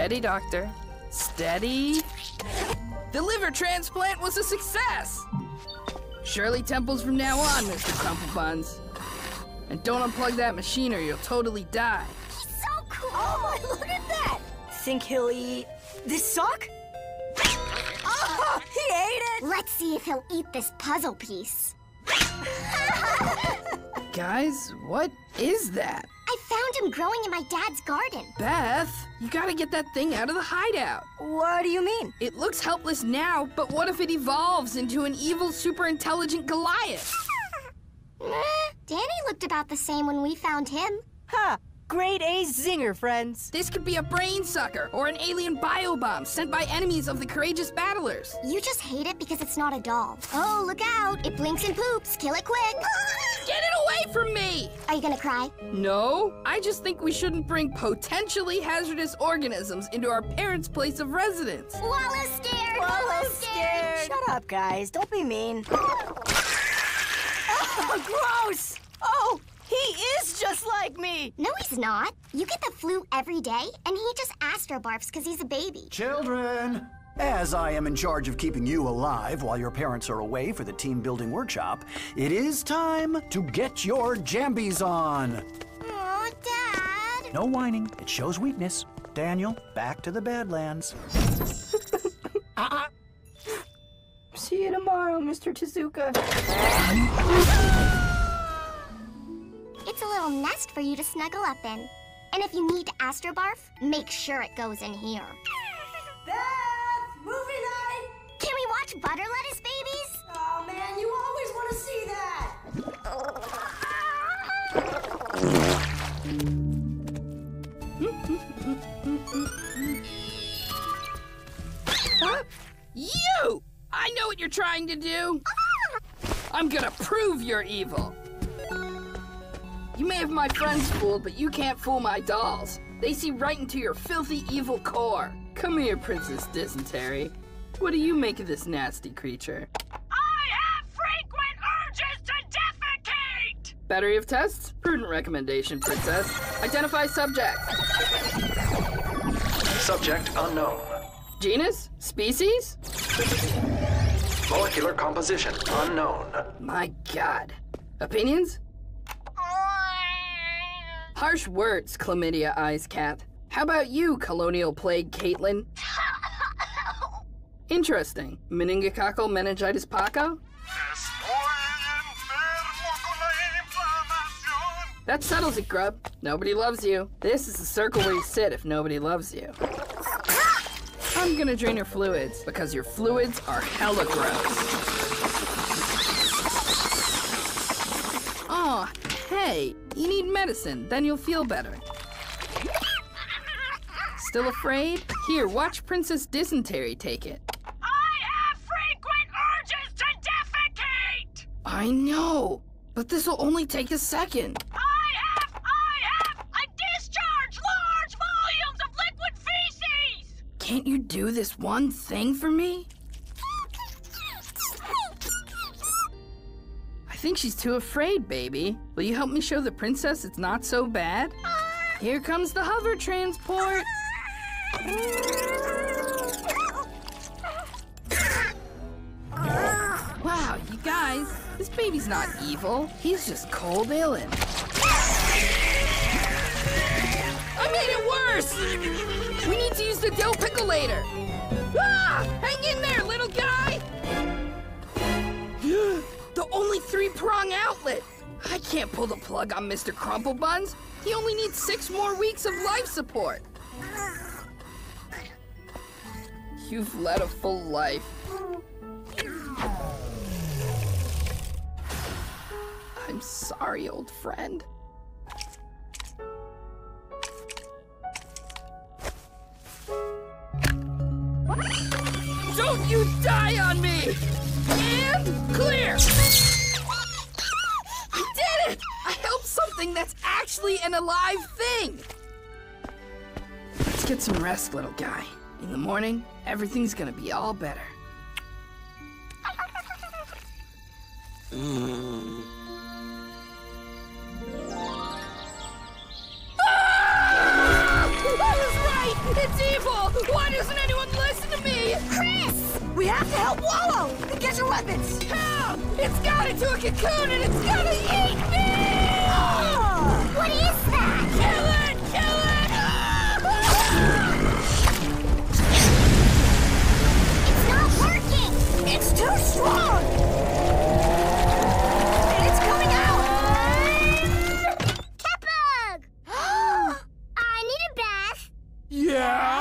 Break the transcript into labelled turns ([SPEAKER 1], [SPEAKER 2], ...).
[SPEAKER 1] Steady, doctor. Steady. The liver transplant was a success. Shirley Temples from now on, Mr. Crumple Buns. And don't unplug that machine or you'll totally die.
[SPEAKER 2] He's So cool! Oh, my, look at that!
[SPEAKER 3] Think he'll eat this sock? Oh, he ate it!
[SPEAKER 2] Let's see if he'll eat this puzzle piece.
[SPEAKER 1] Guys, what is that?
[SPEAKER 2] I found him growing in my dad's garden.
[SPEAKER 1] Beth, you gotta get that thing out of the hideout.
[SPEAKER 3] What do you mean?
[SPEAKER 1] It looks helpless now, but what if it evolves into an evil, super intelligent Goliath?
[SPEAKER 2] Danny looked about the same when we found him.
[SPEAKER 3] Huh. Great A zinger, friends.
[SPEAKER 1] This could be a brain sucker or an alien biobomb sent by enemies of the courageous battlers.
[SPEAKER 2] You just hate it because it's not a doll. Oh, look out! It blinks and poops. Kill it quick.
[SPEAKER 1] Get it away from me!
[SPEAKER 2] Are you gonna cry?
[SPEAKER 1] No, I just think we shouldn't bring potentially hazardous organisms into our parents' place of residence.
[SPEAKER 2] Wallow's scared.
[SPEAKER 3] Wallow's scared. Shut up, guys. Don't be mean. oh, gross! Oh, he is just like me.
[SPEAKER 2] No, he's not. You get the flu every day, and he just astrobarfs because he's a baby.
[SPEAKER 4] Children! As I am in charge of keeping you alive while your parents are away for the team building workshop, it is time to get your jambies on.
[SPEAKER 2] Aw, Dad.
[SPEAKER 4] No whining, it shows weakness. Daniel, back to the Badlands. Uh-uh.
[SPEAKER 3] See you tomorrow, Mr. Tezuka.
[SPEAKER 2] It's a little nest for you to snuggle up in. And if you need astrobarf, make sure it goes in here.
[SPEAKER 1] Huh? You! I know what you're trying to do. I'm gonna prove you're evil. You may have my friends fooled, but you can't fool my dolls. They see right into your filthy, evil core. Come here, Princess Dysentery. What do you make of this nasty creature? Battery of tests? Prudent recommendation, Princess. Identify subject.
[SPEAKER 5] Subject unknown.
[SPEAKER 1] Genus? Species?
[SPEAKER 5] Molecular composition unknown.
[SPEAKER 1] My god. Opinions? Harsh words, Chlamydia Eyes Cat. How about you, Colonial Plague Caitlin? Interesting. Meningococcal meningitis Paco? That settles it, Grub. Nobody loves you. This is the circle where you sit if nobody loves you. I'm gonna drain your fluids because your fluids are hella gross. Aw, hey, you need medicine, then you'll feel better. Still afraid? Here, watch Princess Dysentery take it.
[SPEAKER 6] I have frequent urges to defecate!
[SPEAKER 1] I know, but this'll only take a second. Can't you do this one thing for me? I think she's too afraid, baby. Will you help me show the princess it's not so bad? Here comes the hover transport. Wow, you guys, this baby's not evil. He's just cold illin. I made it worse! We need to use the dill pickle-lator. Ah! Hang in there, little guy! the only three-prong outlet. I can't pull the plug on Mr. Crumple Buns. He only needs six more weeks of life support. You've led a full life. I'm sorry, old friend. Don't you die on me! And clear! I did it! I helped something that's actually an alive thing! Let's get some rest, little guy. In the morning, everything's gonna be all better. Ah! have to help Wallow! Then get your
[SPEAKER 3] weapons!
[SPEAKER 1] Help! It's got into a cocoon and it's gonna eat me!
[SPEAKER 2] Oh, what is that?
[SPEAKER 1] Kill it! Kill it!
[SPEAKER 2] It's not working!
[SPEAKER 3] It's too strong!
[SPEAKER 6] And
[SPEAKER 3] it's coming
[SPEAKER 6] out!
[SPEAKER 2] Catbug! I need a bath!
[SPEAKER 1] Yeah?